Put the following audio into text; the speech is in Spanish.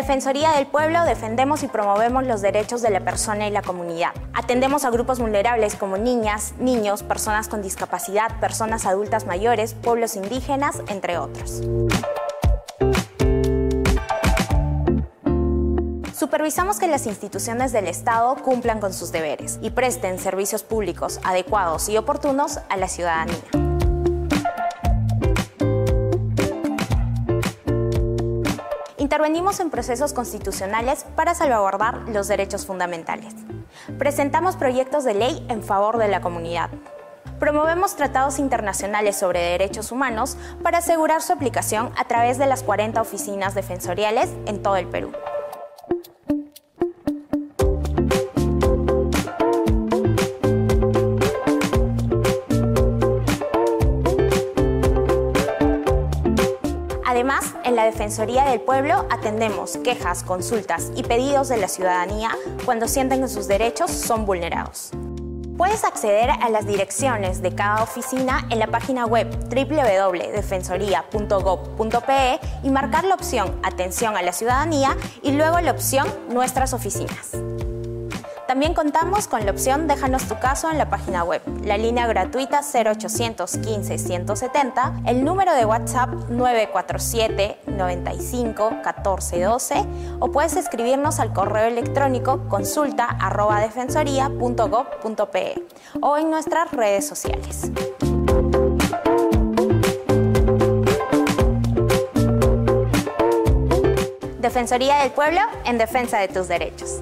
Defensoría del Pueblo defendemos y promovemos los derechos de la persona y la comunidad. Atendemos a grupos vulnerables como niñas, niños, personas con discapacidad, personas adultas mayores, pueblos indígenas, entre otros. Supervisamos que las instituciones del Estado cumplan con sus deberes y presten servicios públicos adecuados y oportunos a la ciudadanía. Intervenimos en procesos constitucionales para salvaguardar los derechos fundamentales. Presentamos proyectos de ley en favor de la comunidad. Promovemos tratados internacionales sobre derechos humanos para asegurar su aplicación a través de las 40 oficinas defensoriales en todo el Perú. Además, en la Defensoría del Pueblo atendemos quejas, consultas y pedidos de la ciudadanía cuando sienten que sus derechos son vulnerados. Puedes acceder a las direcciones de cada oficina en la página web www.defensoría.gov.pe y marcar la opción Atención a la ciudadanía y luego la opción Nuestras oficinas. También contamos con la opción Déjanos tu caso en la página web, la línea gratuita 0800 15 170, el número de WhatsApp 947 95 14 12 o puedes escribirnos al correo electrónico consulta arroba defensoría.gov.pe o en nuestras redes sociales. Defensoría del Pueblo en defensa de tus derechos.